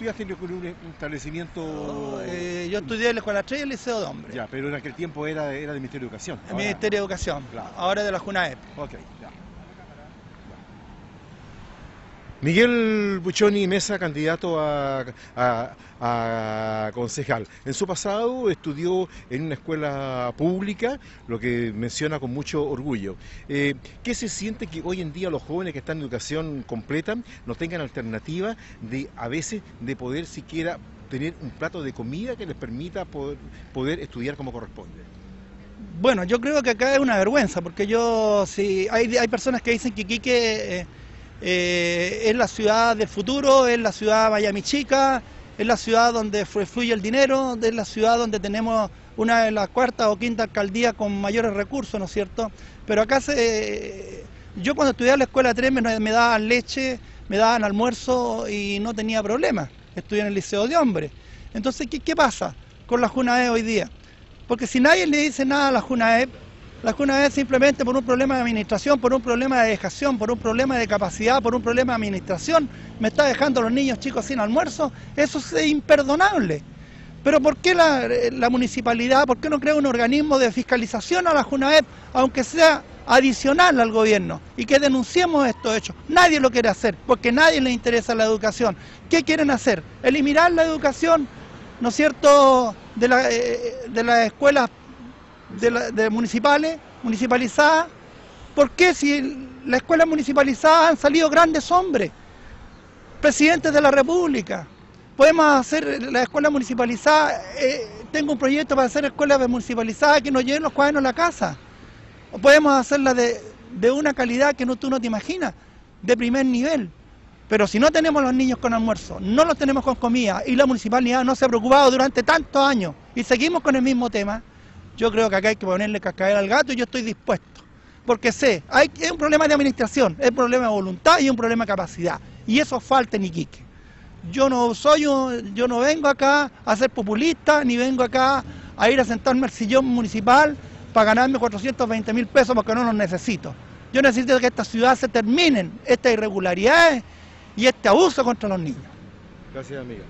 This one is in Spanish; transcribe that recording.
estudiaste en un establecimiento...? Eh, yo estudié en la Escuela 3 y el Liceo de Hombres. Ya, pero en aquel tiempo era, era del Ministerio de Educación. El Ministerio de Educación, Claro. ahora de la JUNAEP. Ok, ya. Miguel Buchoni Mesa, candidato a, concejal. En su pasado estudió en una escuela pública, lo que menciona con mucho orgullo. Eh, ¿Qué se siente que hoy en día los jóvenes que están en educación completa no tengan alternativa de a veces de poder siquiera tener un plato de comida que les permita poder, estudiar como corresponde? Bueno, yo creo que acá es una vergüenza, porque yo, si hay, hay personas que dicen que Iquique eh, eh, es la ciudad del futuro, es la ciudad Miami Chica, es la ciudad donde flu- fluye el dinero, es la ciudad donde tenemos una de las cuartas o quinta alcaldías con mayores recursos, ¿no es cierto? Pero acá se, yo cuando estudiaba en la escuela 3 me, me daban leche, me daban almuerzo y no tenía problema. Estudié en el Liceo de Hombres. Entonces, ¿qué, qué pasa con la JUNAE hoy día? Porque si nadie le dice nada a la JUNAEP, la JUNAEP simplemente por un problema de administración, por un problema de dejación, por un problema de capacidad, por un problema de administración, me está dejando a los niños chicos sin almuerzo, eso es imperdonable. Pero ¿por qué la, municipalidad, por qué no crea un organismo de fiscalización a la JUNAEP, aunque sea adicional al gobierno, y que denunciemos estos hechos? Nadie lo quiere hacer, porque nadie le interesa la educación. ¿Qué quieren hacer? ¿Eliminar la educación, no es cierto?, de, la, eh, de las escuelas de, la- de municipales, municipalizadas. ¿Por qué si las escuelas municipalizadas han salido grandes hombres, presidentes de la República? Podemos hacer la escuela municipalizada, eh, tengo un proyecto para hacer escuelas municipalizadas que nos lleven los cuadernos a la casa. Podemos hacerla de, de una calidad que no, tú no te imaginas, de primer nivel. Pero si no tenemos los niños con almuerzo, no los tenemos con comida y la municipalidad no se ha preocupado durante tantos años y seguimos con el mismo tema, yo creo que acá hay que ponerle cascabel al gato y yo estoy dispuesto. Porque sé, hay, es un problema de administración, es un problema de voluntad y un problema de capacidad. Y eso falta en Iquique. Yo no soy yo no vengo acá a ser populista, ni vengo acá a ir a sentarme al sillón municipal para ganarme 420 mil pesos porque no los necesito. Yo necesito que esta ciudad se terminen estas irregularidades y este abuso contra los niños. Gracias, amiga.